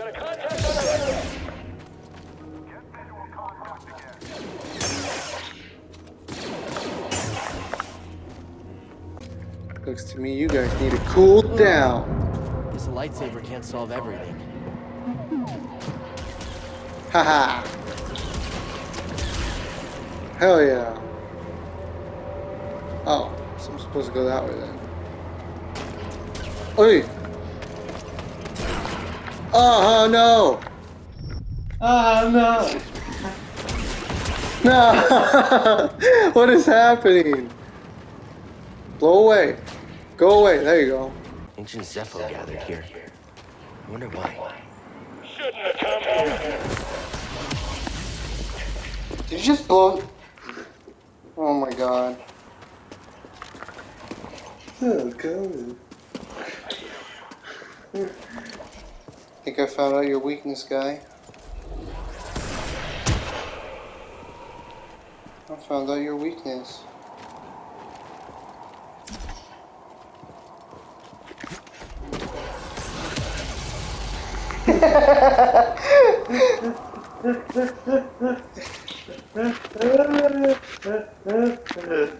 Got a contact on the radar. Looks to me you guys need to cool down. This lightsaber can't solve everything. Haha. Hell yeah. Oh, so I'm supposed to go that way then. Oi! Oh no! Oh no! No! what is happening? Blow away. Go away. There you go. Ancient Zeffo gathered here. I wonder why. Shouldn't have come here. Did you just blow? Oh my god. Oh god. I think I found out your weakness, guy. I found out your weakness.